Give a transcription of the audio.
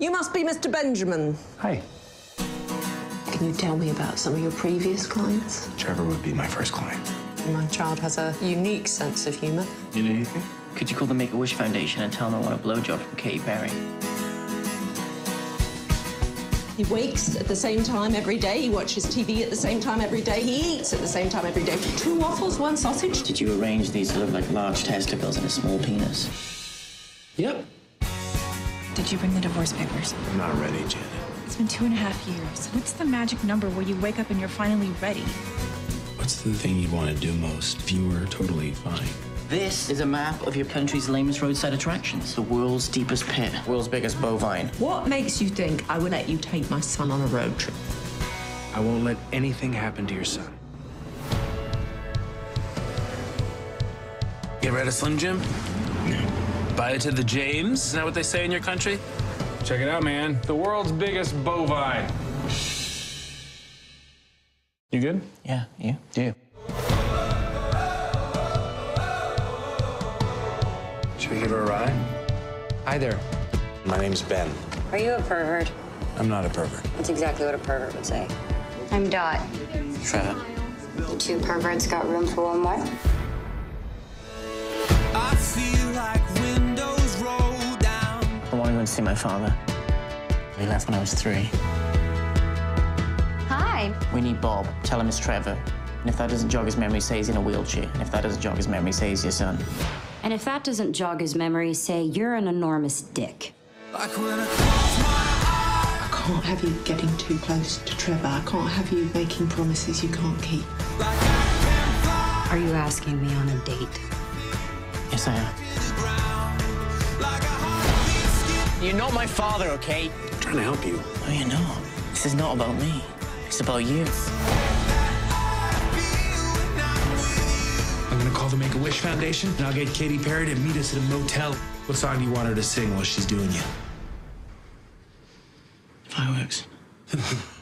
You must be Mr. Benjamin. Hi. Can you tell me about some of your previous clients? Trevor would be my first client. My child has a unique sense of humour. You know anything? Could you call the Make-A-Wish Foundation and tell them I want a blowjob from Katy Perry? He wakes at the same time every day. He watches TV at the same time every day. He eats at the same time every day. Two waffles, one sausage. Did you arrange these to look like large testicles and a small penis? Yep. Did you bring the divorce papers? I'm not ready, Janet. It's been two and a half years. What's the magic number where you wake up and you're finally ready? What's the thing you'd want to do most if you were totally fine? This is a map of your country's lamest roadside attractions. The world's deepest pit, world's biggest bovine. What makes you think I would let you take my son on a road trip? I won't let anything happen to your son. Get rid of Slim Jim? Buy it to the James? Isn't that what they say in your country? Check it out, man. The world's biggest bovine. You good? Yeah, you do. Should we give her a ride? Hi there. My name's Ben. Are you a pervert? I'm not a pervert. That's exactly what a pervert would say. I'm Dot. Trevor. You two perverts got room for one more? See my father. He left when I was three. Hi. We need Bob. Tell him it's Trevor. And if that doesn't jog his memory, say he's in a wheelchair. And if that doesn't jog his memory, say he's your son. And if that doesn't jog his memory, say you're an enormous dick. Like when I close my I can't have you getting too close to Trevor. I can't have you making promises you can't keep. Are you asking me on a date? Yes, I am. You're not my father, okay? I'm trying to help you. Oh, you know. This is not about me. It's about you. I'm gonna call the Make-A-Wish Foundation, and I'll get Katy Perry to meet us at a motel. What song do you want her to sing while she's doing you? Fireworks.